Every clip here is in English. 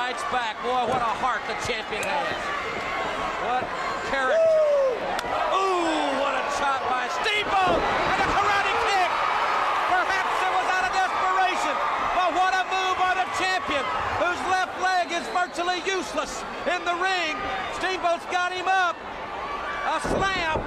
fights back. Boy, what a heart the champion has. What character. Ooh, what a chop by Steamboat! And a karate kick! Perhaps it was out of desperation, but what a move by the champion, whose left leg is virtually useless in the ring. Steamboat's got him up. A slam,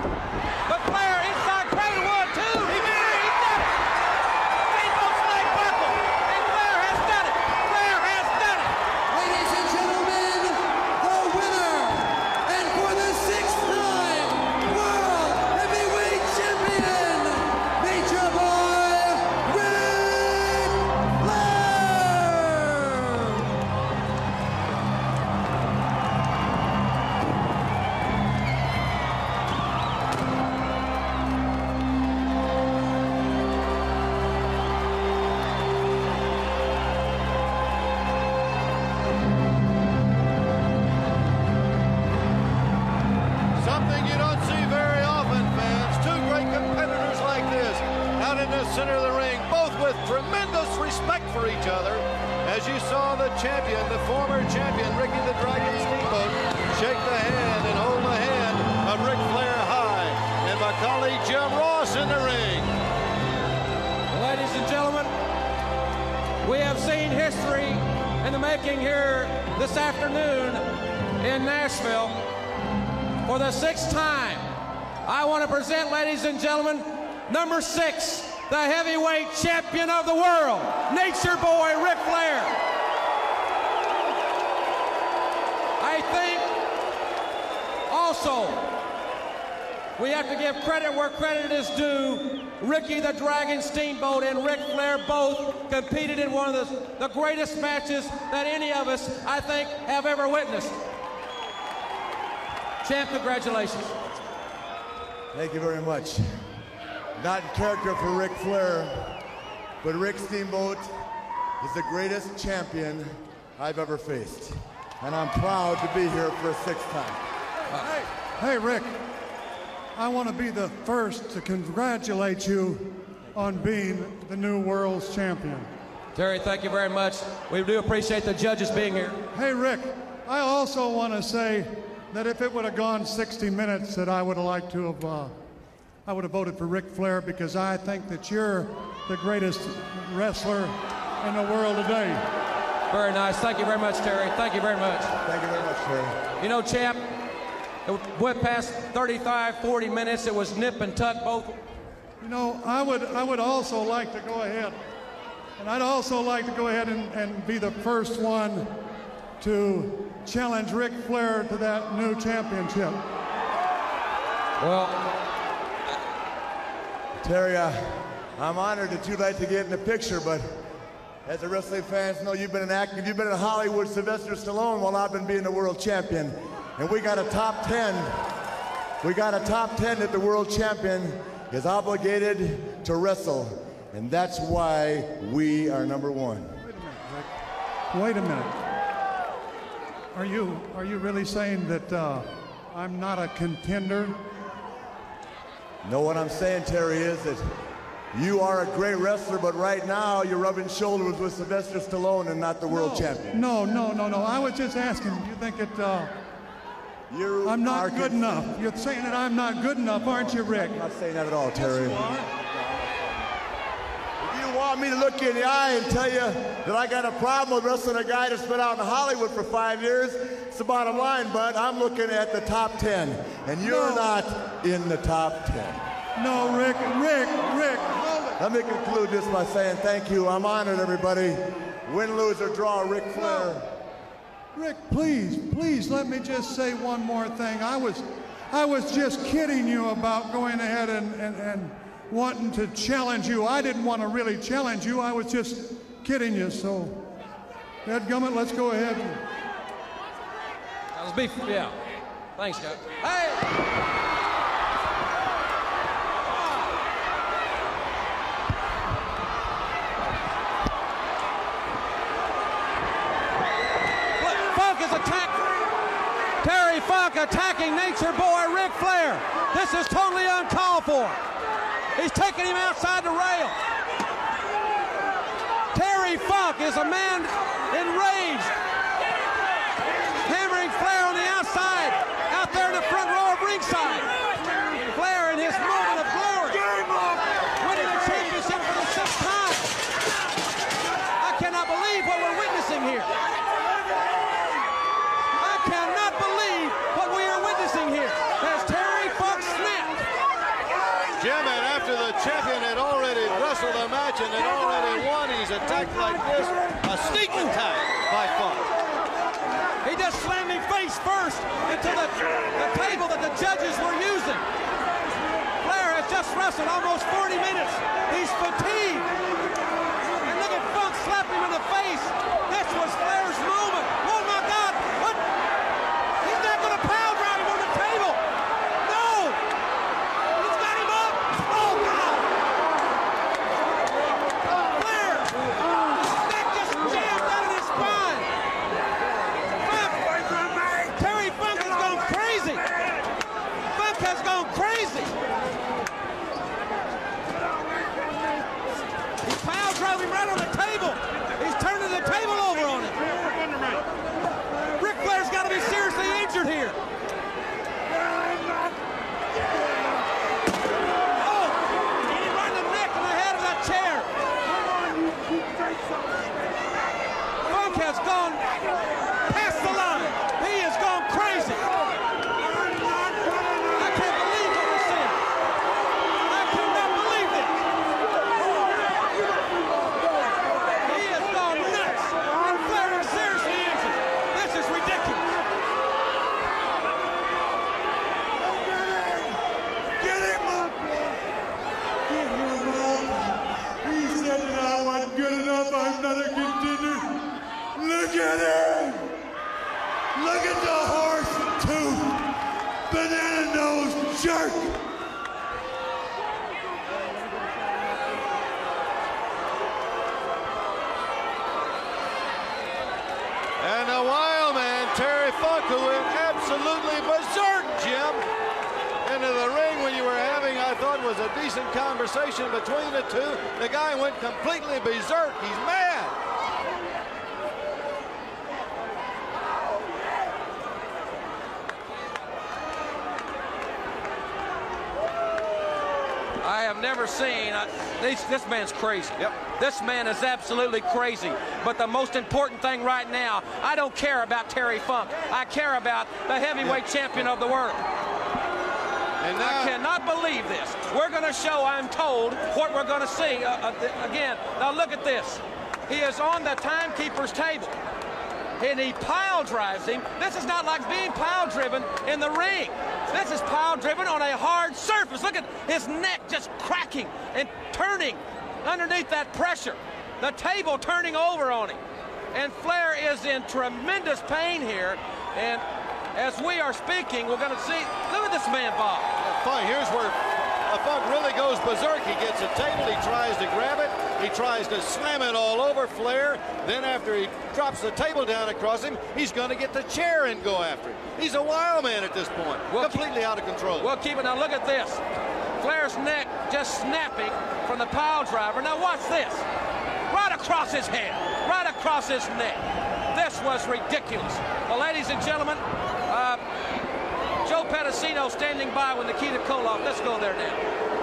each other. As you saw the champion, the former champion, Ricky the Dragon Steamboat, shake the hand and hold the hand of Ric Flair high. And my colleague Jim Ross in the ring. Ladies and gentlemen, we have seen history in the making here this afternoon in Nashville. For the sixth time, I want to present, ladies and gentlemen, number six, the heavyweight champion of the world, Nature Boy Ric Flair. I think also we have to give credit where credit is due. Ricky the Dragon Steamboat and Ric Flair both competed in one of the, the greatest matches that any of us, I think, have ever witnessed. Champ, congratulations. Thank you very much. Not in character for Ric Flair, but Rick Steamboat is the greatest champion I've ever faced. And I'm proud to be here for a sixth time. Hey, Rick, I want to be the first to congratulate you on being the new world's champion. Terry, thank you very much. We do appreciate the judges being here. Hey, Rick, I also want to say that if it would have gone 60 minutes, that I would have liked to have, uh, I would have voted for Ric Flair because I think that you're the greatest wrestler in the world today. Very nice. Thank you very much, Terry. Thank you very much. Thank you very much, Terry. You know, champ, it went past 35, 40 minutes. It was nip and tuck both. You know, I would, I would also like to go ahead, and I'd also like to go ahead and, and be the first one to challenge Ric Flair to that new championship. Well, Terry, uh, I'm honored that you'd like to get in the picture, but as the wrestling fans know, you've been an active, you've been in Hollywood, Sylvester Stallone, while I've been being the world champion. And we got a top 10. We got a top 10 that the world champion is obligated to wrestle. And that's why we are number one. Wait a minute. Wait a minute. Are you, are you really saying that uh, I'm not a contender? No, what I'm saying, Terry, is that you are a great wrestler, but right now you're rubbing shoulders with Sylvester Stallone and not the world champion. No, no, no, no. I was just asking. You think that uh, You I'm are not good enough? You're saying that I'm not good enough, aren't you, Rick? I'm not saying that at all, Terry. Yes, you are. If you want me to look you in the eye and tell you that I got a problem with wrestling a guy that's been out in Hollywood for five years, it's the bottom line, bud. I'm looking at the top 10, and you're No. not in the top 10. No, Rick, Rick, Rick. Let me conclude this by saying thank you. I'm honored, everybody. Win, lose, or draw, Ric Flair. Rick, please, please let me just say one more thing. I was, I was just kidding you about going ahead and, and, and wanting to challenge you. I didn't want to really challenge you. I was just kidding you. So, Ed Gummit, let's go ahead. that was beef. Yeah. Thanks, guys. Hey! Terry Funk attacking Nature Boy Ric Flair. This is totally uncalled for. Taking him outside the rail. Terry Funk is a man like this. A sneak attack by Funk. He just slammed him face first into the, the table that the judges were using. Flair has just wrestled almost 40 minutes. He's fatigued. And look at Funk slap him in the face. This was Flair's moment. Oh my God! What? He's not going to power drive him on the table. No! He's got him up. Oh God! Flair! His neck just jammed out of his spine. Funk! Terry Funk has gone crazy. Funk has gone crazy. He pile drove him right on the table. He's turning the table over on him. Ric Flair's got to be seriously injured here. Oh! Hit him right in the neck and the head of that chair. Funk has gone past the line. He has gone crazy. I can't believe what we're seeing. I cannot believe this. He has gone nuts. And Flair is seriously injured. This is ridiculous. Get him up! Get him up! He said that I wasn't good enough. I'm not a contender. Look at him! Look at the horse tooth! Banana nose jerk! And the wild man, Terry Funk, who went absolutely berserk, Jim, into the ring when you were having, I thought, was a decent conversation between the two. The guy went completely berserk. He's mad. I have never seen. Uh, this, this man's crazy. Yep. This man is absolutely crazy. But the most important thing right now, I don't care about Terry Funk. I care about the heavyweight champion of the world. And I cannot believe this. We're going to show, I'm told, what we're going to see uh, uh, again. Now look at this. He is on the timekeeper's table. And he pile drives him. This is not like being pile driven in the ring. This is pile driven on a hard surface. Look at his neck just cracking and turning underneath that pressure. The table turning over on him. And Flair is in tremendous pain here. And as we are speaking, we're going to see. Look at this man, Bob. fine, here's where uh, Funk really goes berserk. He gets a table, he tries to grab it, he tries to slam it all over Flair. Then after he drops the table down across him, he's going to get the chair and go after him. He's a wild man at this point, Well, completely out of control. Well, keep it. Now look at this. Flair's neck just snapping from the pile driver. Now watch this. Right across his head. Right across his neck. This was ridiculous. Well, ladies and gentlemen, uh, Pedicino standing by with Nikita Koloff. Let's go there now.